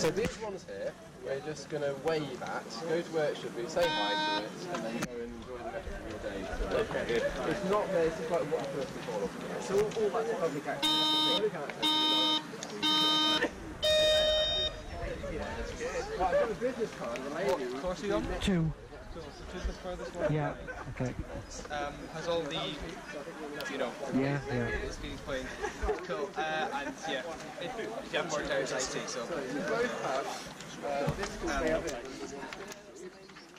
So these ones here, we're just going to wave at, go to where it should be, say hi to it, and then go and enjoy the rest of your day. Okay. It's not there, it's just like one first and follow. So all, all that's public access. Public access. Right, I've got a business card of lady. What course are you on? Two. Cool. So choose the furthest one. Yeah. Okay. Um, has all the, you know, Yeah. Yeah. the speeding point. Cool. Uh, and yeah, it, you have more worked I see. so. You both have uh, this called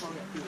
Final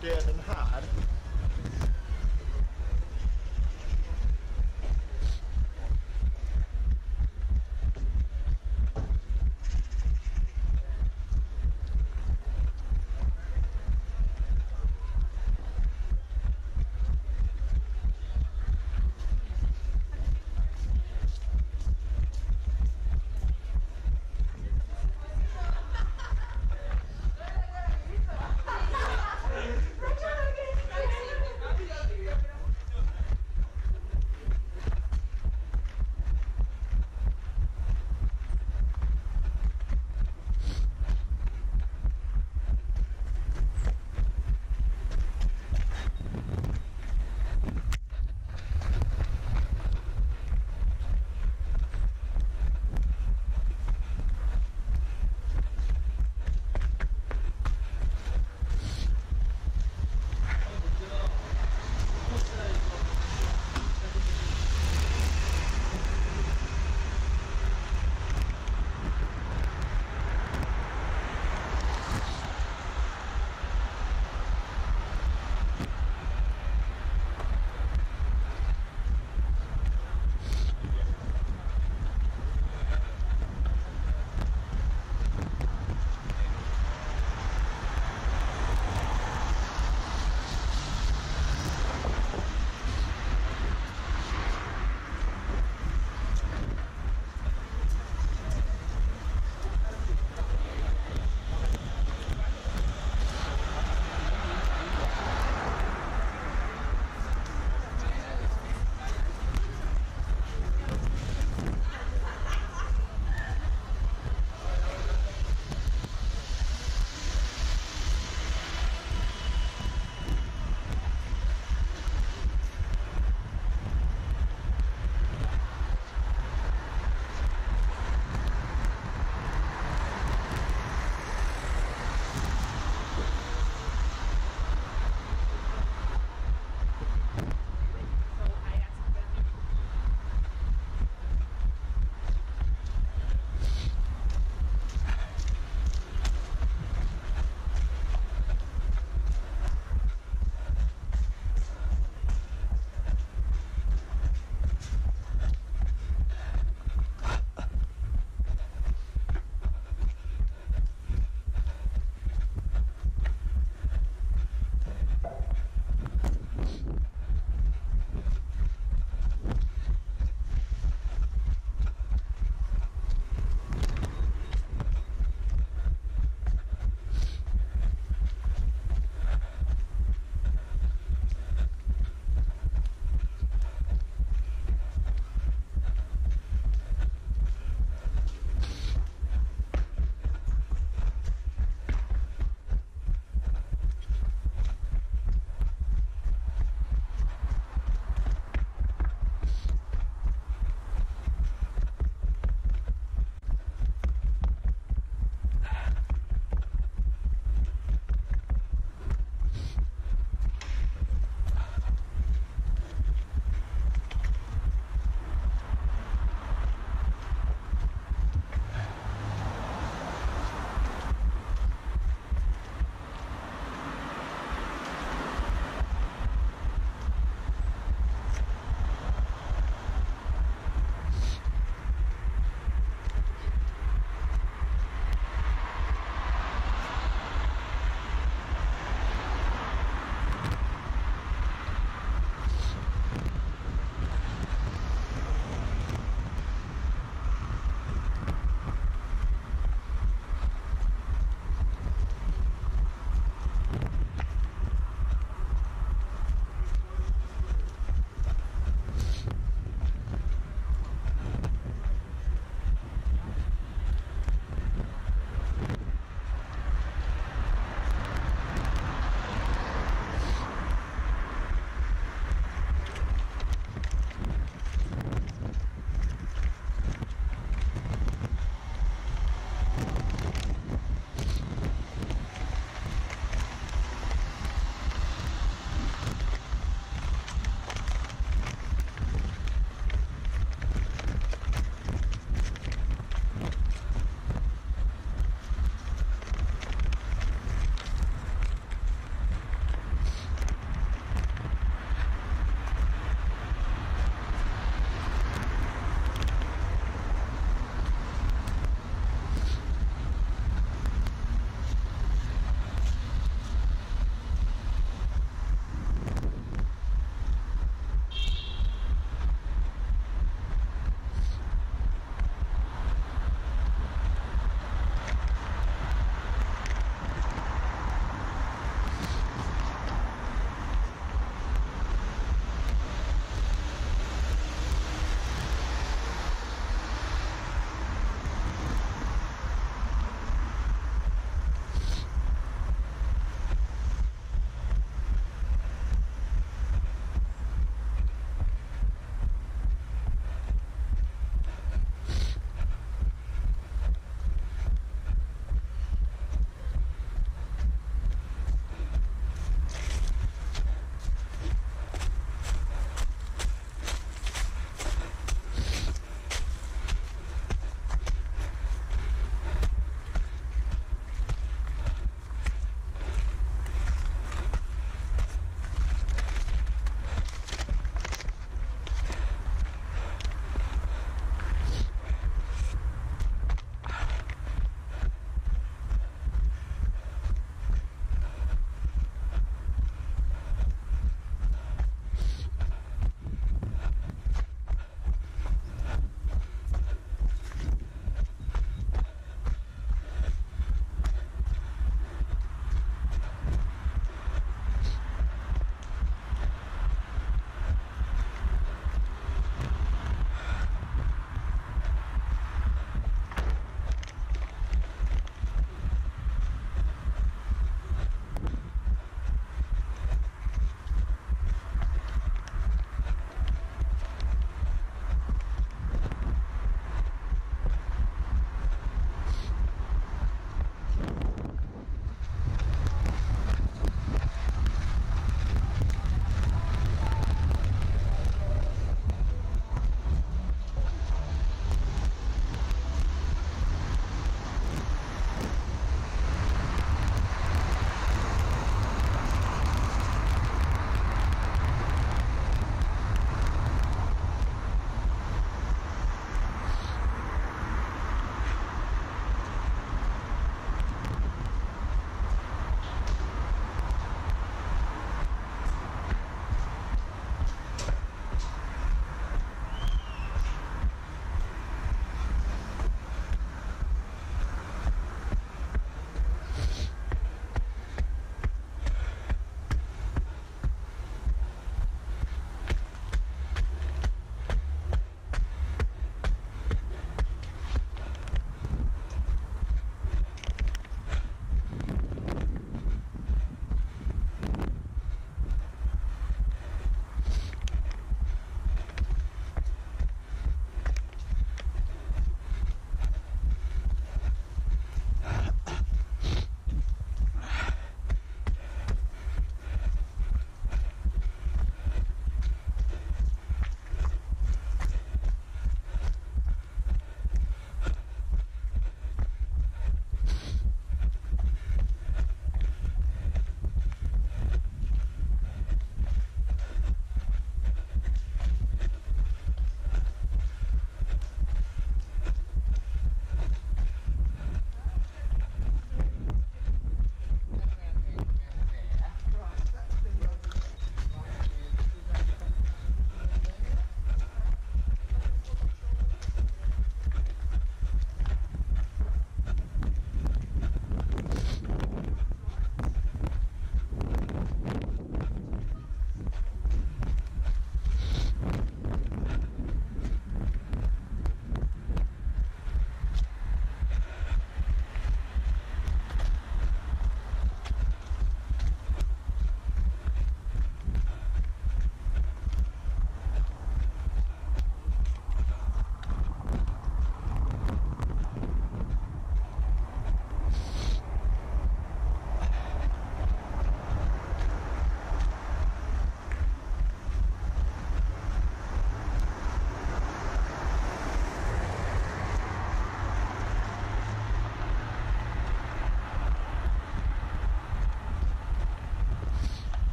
dead and high.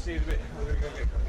See you in a bit.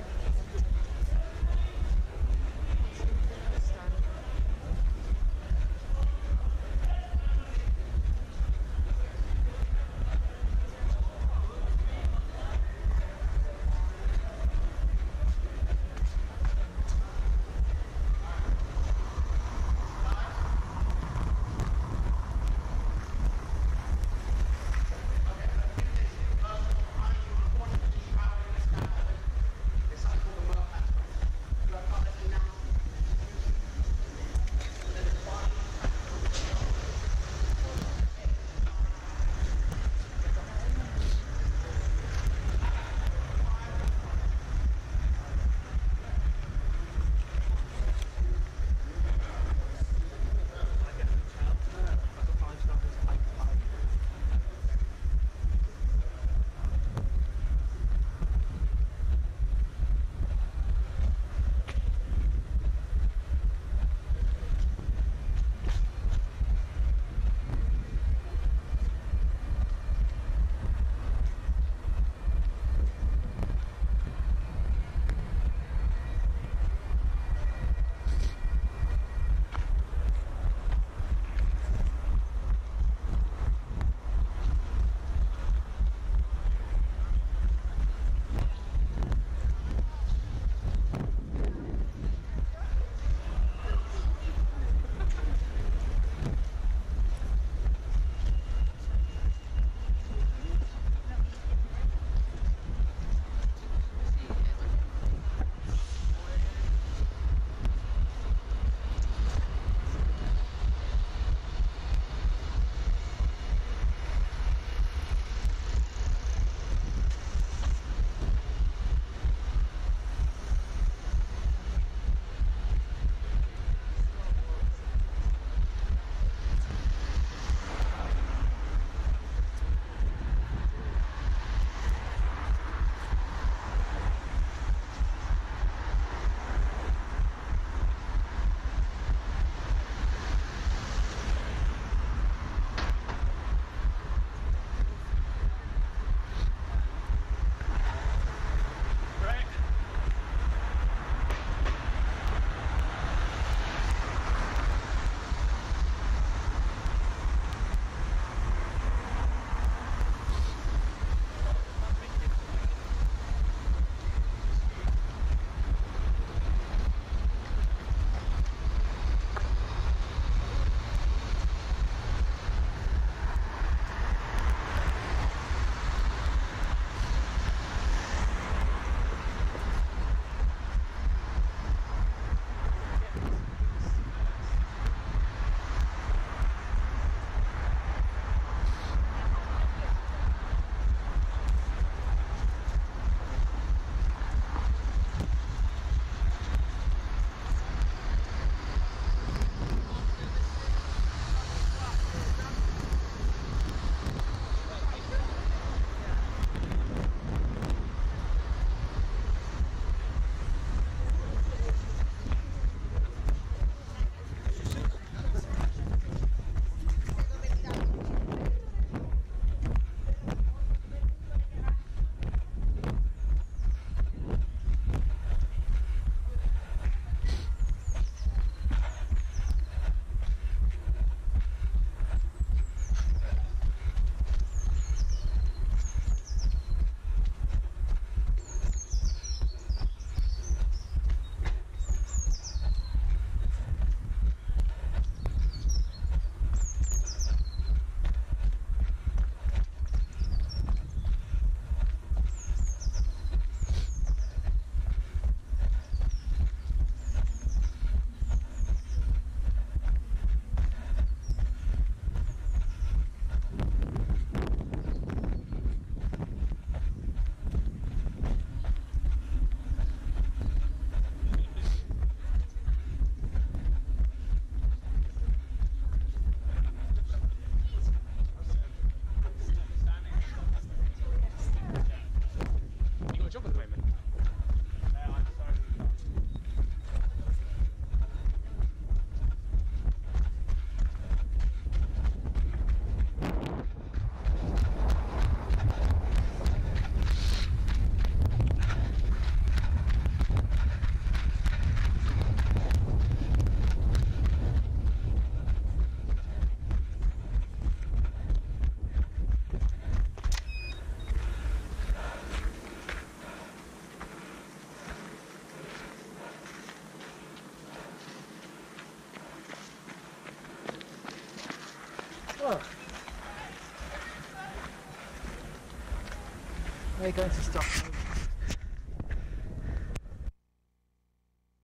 To stop?